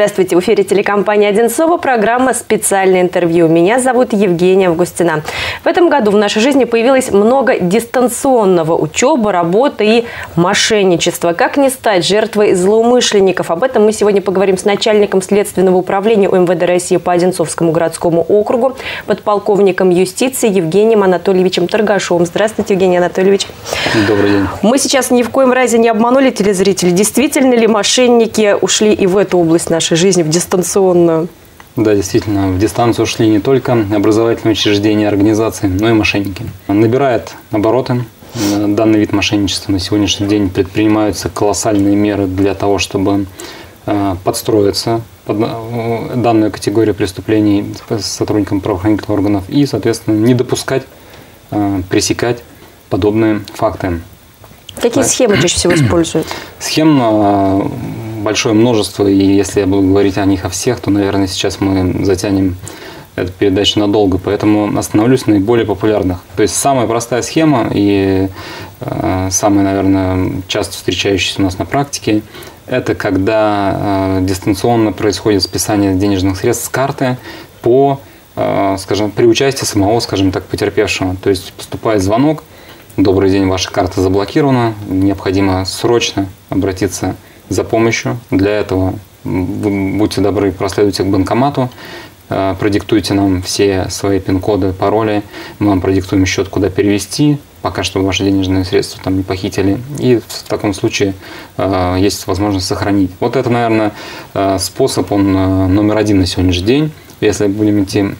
Здравствуйте, в эфире телекомпания «Одинцова», программа «Специальное интервью». Меня зовут Евгения Августина. В этом году в нашей жизни появилось много дистанционного учебы, работы и мошенничества. Как не стать жертвой злоумышленников? Об этом мы сегодня поговорим с начальником следственного управления УМВД России по Одинцовскому городскому округу, подполковником юстиции Евгением Анатольевичем Торгашовым. Здравствуйте, Евгений Анатольевич. Добрый день. Мы сейчас ни в коем разе не обманули телезрителей. Действительно ли мошенники ушли и в эту область нашей нашей жизни в дистанционную. Да, действительно, в дистанцию ушли не только образовательные учреждения организации, но и мошенники. Набирает обороты. Данный вид мошенничества на сегодняшний день предпринимаются колоссальные меры для того, чтобы э, подстроиться под э, данную категорию преступлений с сотрудникам правоохранительных органов и, соответственно, не допускать, э, пресекать подобные факты. Какие схемы чаще всего используют? Схем большое множество, и если я буду говорить о них о всех, то, наверное, сейчас мы затянем эту передачу надолго, поэтому остановлюсь на наиболее популярных. То есть самая простая схема и э, самая, наверное, часто встречающаяся у нас на практике, это когда э, дистанционно происходит списание денежных средств с карты по, э, скажем, при участии самого, скажем так, потерпевшего. То есть поступает звонок, добрый день, ваша карта заблокирована, необходимо срочно обратиться за помощью. Для этого вы будьте добры, проследуйте к банкомату, э, продиктуйте нам все свои пин-коды, пароли, мы вам продиктуем счет, куда перевести, пока что ваши денежные средства там не похитили. И в таком случае э, есть возможность сохранить. Вот это, наверное, э, способ, он номер один на сегодняшний день. Если будем идти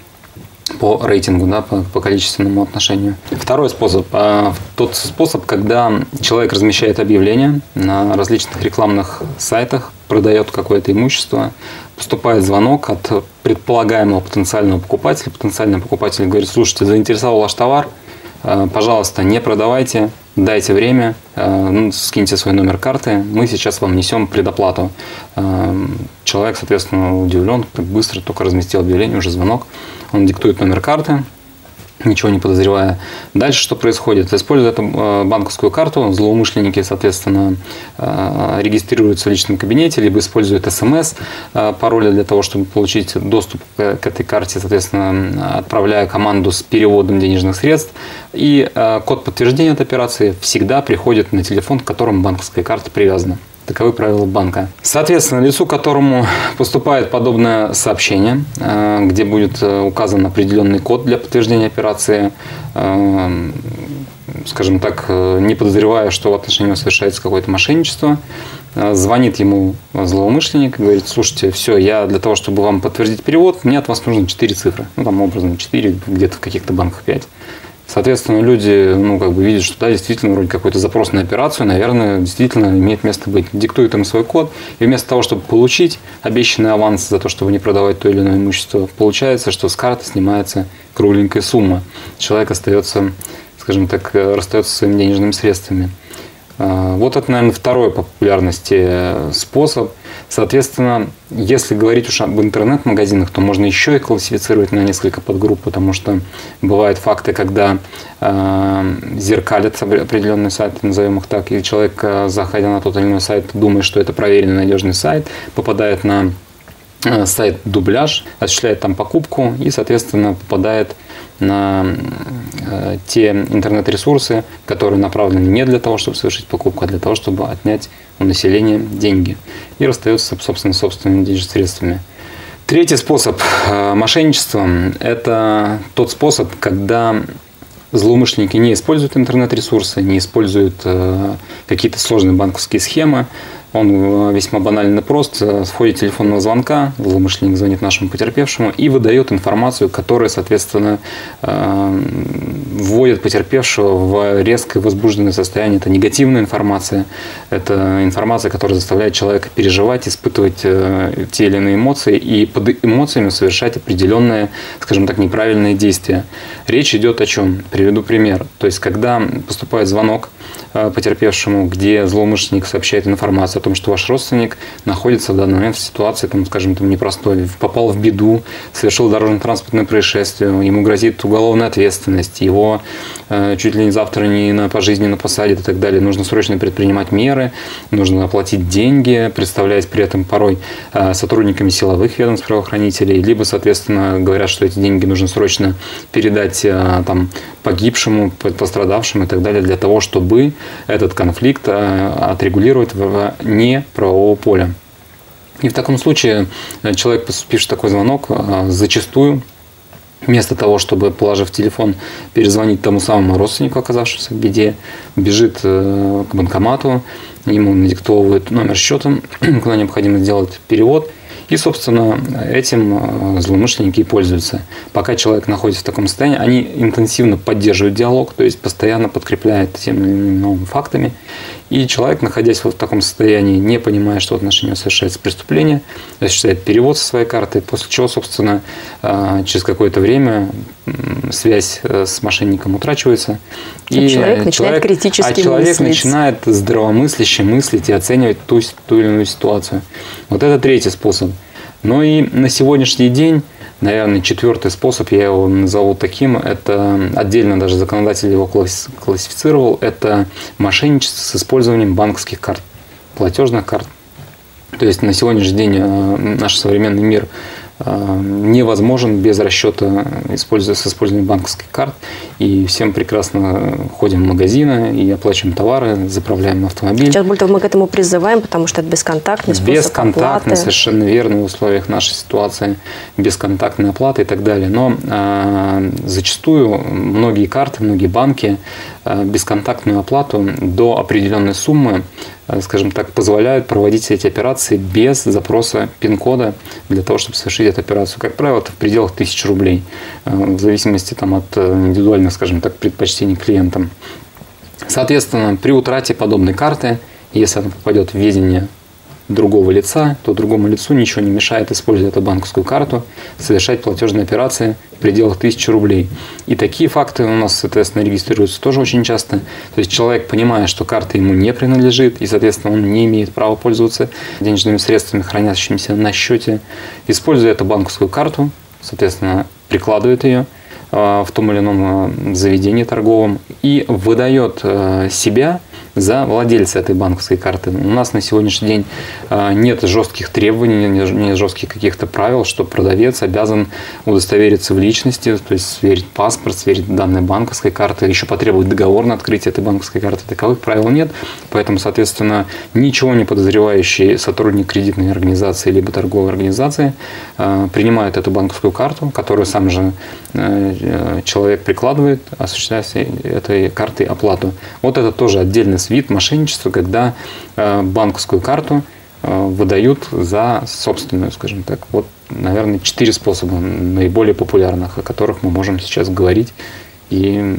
по рейтингу, да, по, по количественному отношению. Второй способ. А, тот способ, когда человек размещает объявления на различных рекламных сайтах, продает какое-то имущество, поступает звонок от предполагаемого потенциального покупателя. Потенциальный покупатель говорит, слушайте, заинтересовал ваш товар, а, пожалуйста, не продавайте, дайте время, а, ну, скиньте свой номер карты, мы сейчас вам несем предоплату. Человек, соответственно, удивлен, как быстро только разместил объявление, уже звонок. Он диктует номер карты, ничего не подозревая. Дальше что происходит? Используя эту э, банковскую карту, злоумышленники, соответственно, э, регистрируются в личном кабинете, либо используют смс э, пароли для того, чтобы получить доступ к этой карте, соответственно, отправляя команду с переводом денежных средств. И код подтверждения этой операции всегда приходит на телефон, к которому банковская карта привязана. Таковы правила банка. Соответственно, лицу, которому поступает подобное сообщение, э, где будет э, указан определенный код для подтверждения операции, э, скажем так, не подозревая, что в отношении него совершается какое-то мошенничество, звонит ему злоумышленник и говорит, слушайте, все, я для того, чтобы вам подтвердить перевод, мне от вас нужно 4 цифры. Ну, там образно 4, где-то в каких-то банках 5. Соответственно, люди, ну, как бы видят, что да, действительно, вроде какой-то запрос на операцию, наверное, действительно имеет место быть. Диктуют им свой код, и вместо того, чтобы получить обещанный аванс за то, чтобы не продавать то или иное имущество, получается, что с карты снимается кругленькая сумма. Человек остается, скажем так, расстается своими денежными средствами. А, вот это, наверное, второй по популярности э, способ. Соответственно, если говорить уж об интернет-магазинах, то можно еще и классифицировать на несколько подгрупп, потому что бывают факты, когда э, зеркалят определенный сайт, назовем их так, и человек, э, заходя на тот или иной сайт, думает, что это проверенный надежный сайт, попадает на э, сайт дубляж, осуществляет там покупку и, соответственно, попадает на э, те интернет-ресурсы, которые направлены не для того, чтобы совершить покупку, а для того, чтобы отнять у населения деньги и расстается, собственно, собственными денежными. Третий способ э, мошенничества – это тот способ, когда злоумышленники не используют интернет-ресурсы, не используют э, какие-то сложные банковские схемы, он э, весьма банально прост. В ходе телефонного звонка злоумышленник звонит нашему потерпевшему и выдает информацию, которая, соответственно, э, вводит потерпевшего в резкое возбужденное состояние. Это негативная информация, это информация, которая заставляет человека переживать, испытывать э, те или иные эмоции и под эмоциями совершать определенные, скажем так, неправильные действия. Речь идет о чем? Приведу пример. То есть, когда поступает звонок э, потерпевшему, где злоумышленник сообщает информацию о том, что ваш родственник находится в данный момент в ситуации, там, скажем, там, непростой, попал в беду, совершил дорожно-транспортное происшествие, ему грозит уголовная ответственность, его э, чуть ли не завтра не на пожизненно посадят и так далее. Нужно срочно предпринимать меры, нужно оплатить деньги, представляясь при этом порой э, сотрудниками силовых ведомств правоохранителей, либо, соответственно, говорят, что эти деньги нужно срочно передать э, там, погибшему, пострадавшим и так далее, для того, чтобы этот конфликт э, отрегулировать в не правового поля. И в таком случае э, человек, пишет такой звонок, э, зачастую вместо того, чтобы, положив телефон, перезвонить тому самому родственнику, оказавшемуся в беде, бежит к банкомату, ему надиктовывают номер счета, куда необходимо сделать перевод – и, собственно, этим э, злоумышленники и пользуются. Пока человек находится в таком состоянии, они интенсивно поддерживают диалог, то есть постоянно подкрепляют теми или иными новыми фактами. И человек, находясь вот в таком состоянии, не понимая, что в отношении совершается преступление, осуществляет перевод со своей карты, после чего, собственно, э, через какое-то время связь э, с мошенником утрачивается. И, человек начинает человек, критически А человек мыслить. начинает здравомысляще мыслить и оценивать ту, ту или иную ситуацию. Вот это третий способ. Но и на сегодняшний день Наверное, четвертый способ, я его назову таким, это отдельно даже законодатель его классифицировал, это мошенничество с использованием банковских карт, платежных карт. То есть на сегодняшний день э, наш современный мир невозможен без расчета используя, с использованием банковских карт. И всем прекрасно ходим в магазины и оплачиваем товары, заправляем автомобиль. Сейчас более того, мы к этому призываем, потому что это бесконтактный способ Бесконтактный, оплаты. совершенно верно в условиях нашей ситуации, бесконтактная оплата и так далее. Но э, зачастую многие карты, многие банки э, бесконтактную оплату до определенной суммы Э, скажем так, позволяют проводить эти операции без запроса пин-кода для того, чтобы совершить эту операцию. Как правило, это в пределах тысячи рублей, э, в зависимости там, от э, индивидуальных, скажем так, предпочтений клиентам. Соответственно, при утрате подобной карты, если она попадет в ведение другого лица, то другому лицу ничего не мешает, используя эту банковскую карту, совершать платежные операции в пределах тысячи рублей. И такие факты у нас, соответственно, регистрируются тоже очень часто. То есть человек, понимая, что карта ему не принадлежит, и, соответственно, он не имеет права пользоваться денежными средствами, хранящимися на счете, используя эту банковскую карту, соответственно, прикладывает ее э, в том или ином э, заведении торговом и выдает э, себя за владельца этой банковской карты. У нас на сегодняшний день а, нет жестких требований, нет жестких каких-то правил, что продавец обязан удостовериться в личности, то есть сверить паспорт, сверить данные банковской карты, еще потребовать договор на открытие этой банковской карты. Таковых правил нет, поэтому, соответственно, ничего не подозревающий сотрудник кредитной организации либо торговой организации а, принимает эту банковскую карту, которую сам же э, человек прикладывает, осуществляя этой картой оплату. Вот это тоже отдельный вид мошенничества, когда э, банковскую карту э, выдают за собственную, скажем так. Вот, наверное, четыре способа наиболее популярных, о которых мы можем сейчас говорить. И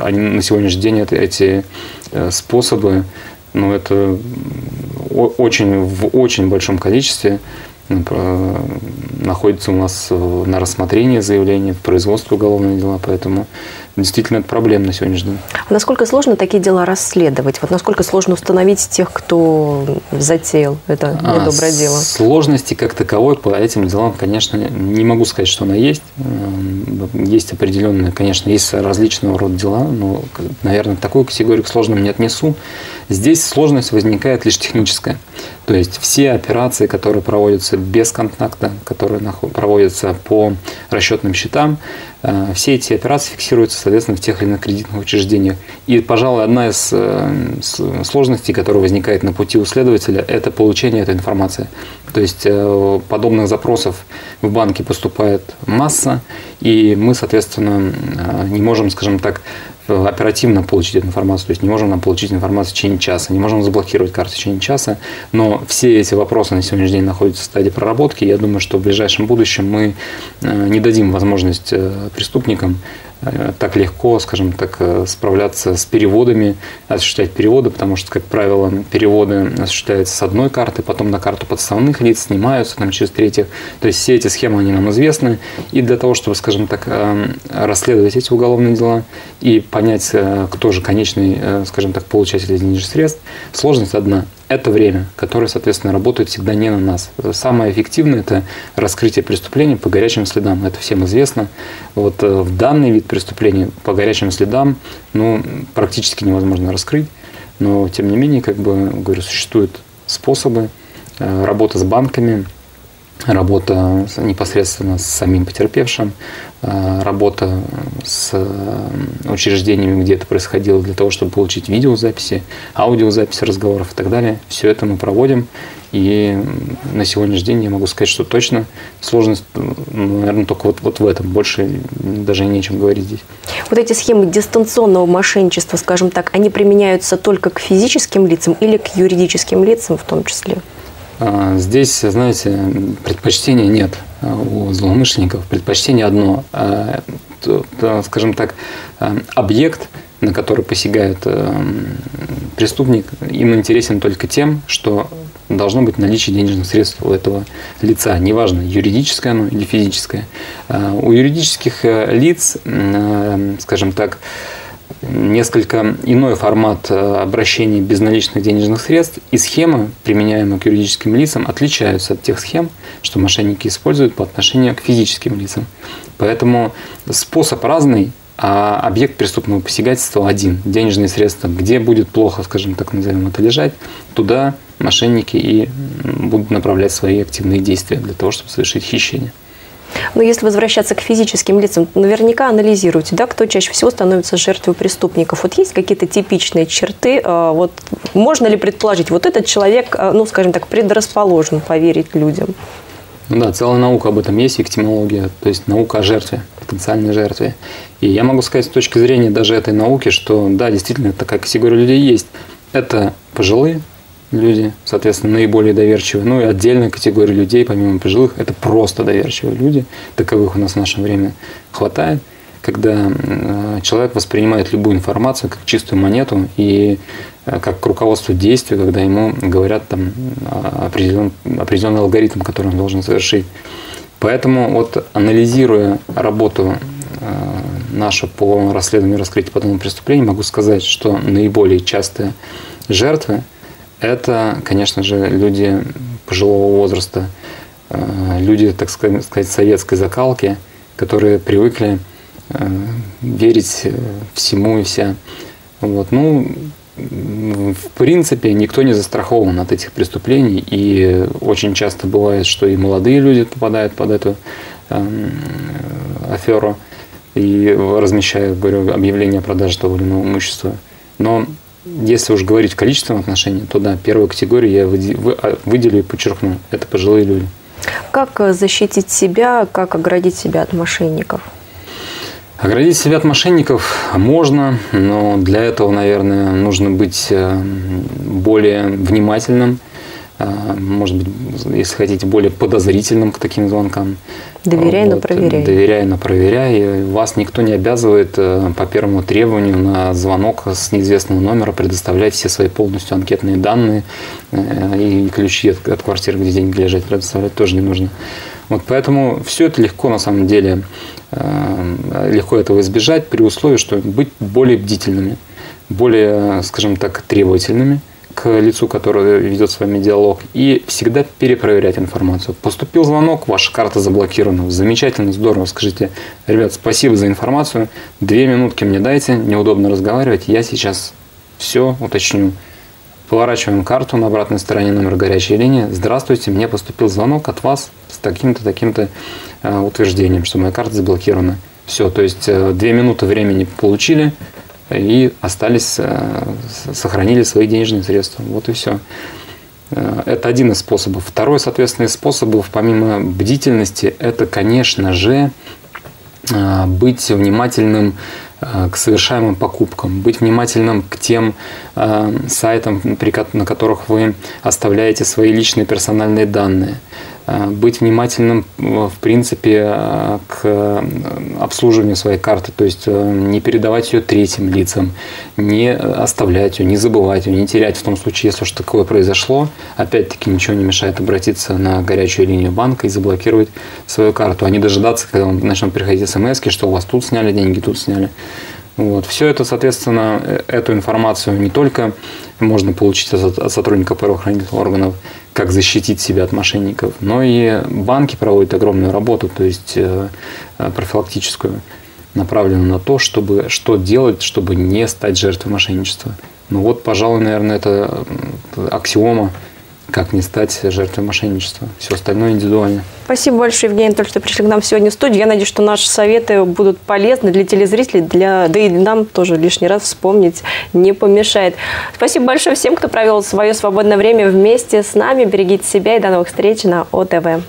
они на сегодняшний день эти э, способы, ну, это очень, в очень большом количестве находится у нас на рассмотрении заявления, в производстве уголовные дела, поэтому действительно это проблема на сегодняшний день. А насколько сложно такие дела расследовать? Вот насколько сложно установить тех, кто затеял это а, недоброе а, дело? Сложности как таковой по этим делам, конечно, не могу сказать, что она есть. Есть определенные, конечно, есть различного рода дела, но, наверное, такую категорию к сложным не отнесу. Здесь сложность возникает лишь техническая. То есть все операции, которые проводятся без контакта, которые проводятся по расчетным счетам, все эти операции фиксируются, соответственно, в тех или иных кредитных учреждениях. И, пожалуй, одна из э, сложностей, которая возникает на пути у следователя, это получение этой информации. То есть э, подобных запросов в банке поступает масса, и мы, соответственно, не можем, скажем так, оперативно получить эту информацию. То есть не можем нам получить информацию в течение часа, не можем заблокировать карту в течение часа. Но все эти вопросы на сегодняшний день находятся в стадии проработки. Я думаю, что в ближайшем будущем мы э, не дадим возможность э, преступникам э, так легко, скажем так, э, справляться с переводами, осуществлять переводы, потому что, как правило, переводы осуществляются с одной карты, потом на карту подставных лиц снимаются там, через третьих. То есть все эти схемы, они нам известны. И для того, чтобы, скажем так, расследовать эти уголовные дела и понять, кто же конечный, скажем так, получатель денежных средств, сложность одна – это время, которое, соответственно, работает всегда не на нас. Самое эффективное – это раскрытие преступления по горячим следам. Это всем известно. Вот э, в данный вид преступления по горячим следам ну, практически невозможно раскрыть. Но, тем не менее, как бы, говорю, существуют способы э, работы с банками, работа непосредственно с самим потерпевшим, э, работа с учреждениями, где это происходило, для того, чтобы получить видеозаписи, аудиозаписи разговоров и так далее. Все это мы проводим. И на сегодняшний день я могу сказать, что точно сложность, наверное, только вот, вот в этом. Больше даже нечем говорить здесь. Вот эти схемы дистанционного мошенничества, скажем так, они применяются только к физическим лицам или к юридическим лицам в том числе? А, здесь, знаете, предпочтения нет а, у злоумышленников. Предпочтение одно. А, скажем так, объект, на который посягает преступник, им интересен только тем, что должно быть наличие денежных средств у этого лица, неважно, юридическое оно или физическое. У юридических э, лиц, скажем так, несколько иной формат э, обращения безналичных денежных средств и схемы, применяемые к юридическим лицам, отличаются от тех схем, что мошенники используют по отношению к физическим лицам. Поэтому способ разный, а объект преступного посягательства один. Денежные средства, где будет плохо, скажем так, назовем это, лежать, туда мошенники и будут направлять свои активные действия для того, чтобы совершить хищение. Но если возвращаться к физическим лицам, наверняка анализируйте, да, кто чаще всего становится жертвой преступников. Вот есть какие-то типичные черты, а, вот можно ли предположить, вот этот человек, а, ну, скажем так, предрасположен поверить людям? Ну да, целая наука об этом есть, виктимология, то есть наука о жертве, потенциальной жертве. И я могу сказать с точки зрения даже этой науки, что да, действительно такая категория людей есть. Это пожилые, люди, соответственно, наиболее доверчивые. Ну и отдельная категория людей, помимо пожилых, это просто доверчивые люди. Таковых у нас в наше время хватает, когда э, человек воспринимает любую информацию как чистую монету и э, как к руководству действия, когда ему говорят там определен, определенный алгоритм, который он должен совершить. Поэтому вот анализируя работу э, нашу по расследованию и раскрытию подобных преступлений, могу сказать, что наиболее частые жертвы это, конечно же, люди пожилого возраста, э, люди, так сказать, советской закалки, которые привыкли э, верить э, всему и вся. Вот. Ну, в принципе, никто не застрахован от этих преступлений, и очень часто бывает, что и молодые люди попадают под эту э, аферу и размещают, говорю, объявление о продаже того или иного имущества. Но если уж говорить в количественном отношении, то да, первую категорию я а, выделю и подчеркну. Это пожилые люди. Как э, защитить себя, как оградить себя от мошенников? Оградить себя от мошенников можно, но для этого, наверное, нужно быть э, более внимательным, может быть, если хотите, более подозрительным к таким звонкам. Доверяй, вот, но проверяй. Доверяй, но проверяй. Вас никто не обязывает э, по первому требованию на звонок с неизвестного номера предоставлять все свои полностью анкетные данные э, и ключи от, от квартиры, где деньги лежат, предоставлять тоже не нужно. Вот поэтому все это легко на самом деле, э, легко этого избежать при условии, что быть более бдительными, более, скажем так, требовательными – к лицу, которое ведет с вами диалог, и всегда перепроверять информацию. Поступил звонок, ваша карта заблокирована. Замечательно, здорово. Скажите, ребят, спасибо за информацию. Две минутки мне дайте, неудобно разговаривать. Я сейчас все уточню. Поворачиваем карту на обратной стороне номер горячей линии. Здравствуйте, мне поступил звонок от вас с таким-то, таким-то э, утверждением, что моя карта заблокирована. Все, то есть э, две минуты времени получили, и остались, э, сохранили свои денежные средства. Вот и все. Э, это один из способов. Второй, соответственно, из способов, помимо бдительности, это, конечно же, э, быть внимательным к совершаемым покупкам, быть внимательным к тем сайтам, на которых вы оставляете свои личные персональные данные. Э, быть внимательным, в принципе, э, к обслуживанию своей карты, то есть не передавать ее третьим лицам, не оставлять ее, не забывать ее, не терять в том случае, если что такое произошло. Опять-таки ничего не мешает обратиться на горячую линию банка и заблокировать свою карту, а не дожидаться, когда вам начнут приходить смс, что у вас тут сняли деньги, тут сняли. Вот. Все это, соответственно, э, эту информацию не только можно получить от сотрудников правоохранительных органов, как защитить себя от мошенников, но и банки проводят огромную работу, то есть э, э, профилактическую, направленную на то, чтобы что делать, чтобы не стать жертвой мошенничества. Ну вот, пожалуй, наверное, это аксиома как не стать жертвой мошенничества. Все остальное индивидуально. Спасибо большое, Евгений, то, что пришли к нам сегодня в студию. Я надеюсь, что наши советы будут полезны для телезрителей, для, да и нам тоже лишний раз вспомнить не помешает. Спасибо большое всем, кто провел свое свободное время вместе с нами. Берегите себя и до новых встреч на ОТВ.